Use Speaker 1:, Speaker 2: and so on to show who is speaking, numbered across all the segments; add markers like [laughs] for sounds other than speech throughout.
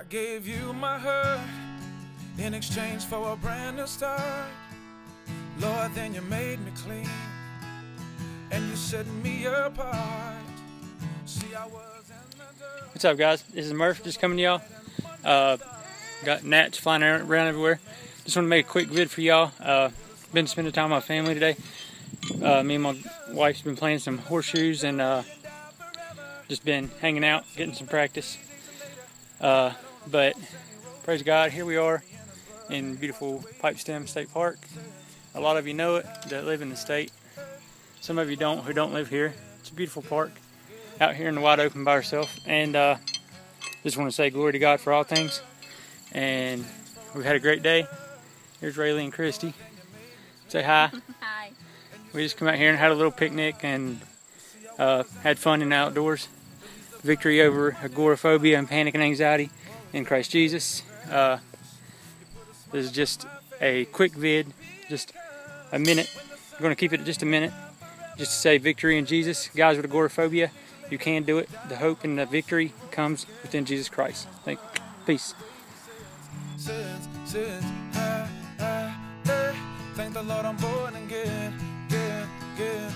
Speaker 1: I gave you my hurt in exchange for a brand new start. Lord, then you made me clean and you set me apart. See.
Speaker 2: What's up, guys? This is Murph just coming to y'all. Uh, got gnats flying around everywhere. Just want to make a quick vid for y'all. Uh, been spending time with my family today. Uh, me and my wife's been playing some horseshoes and uh, just been hanging out, getting some practice. Uh, but praise God, here we are in beautiful Pipestem State Park. A lot of you know it that live in the state. Some of you don't who don't live here. It's a beautiful park out here in the wide open by ourselves. And uh, just want to say glory to God for all things. And we've had a great day. Here's Rayleigh and Christy. Say hi. [laughs]
Speaker 3: Hi.
Speaker 2: We just come out here and had a little picnic and uh, had fun in the outdoors. Victory over agoraphobia and panic and anxiety in Christ Jesus. Uh, this is just a quick vid, just a minute. We're going to keep it just a minute, just to say victory in Jesus. Guys with agoraphobia, you can do it. The hope and the victory comes within Jesus Christ. Thank
Speaker 1: you. Peace. Thank the Lord I'm born again, again, again.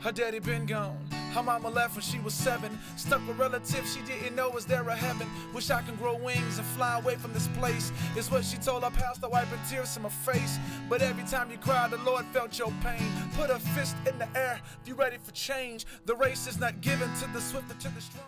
Speaker 1: Her daddy been gone. Her mama left when she was seven. Stuck with relatives she didn't know was there a heaven. Wish I can grow wings and fly away from this place. Is what she told her pastor, wiping tears from her face. But every time you cry, the Lord felt your pain. Put a fist in the air you ready for change. The race is not given to the swift or to the strong.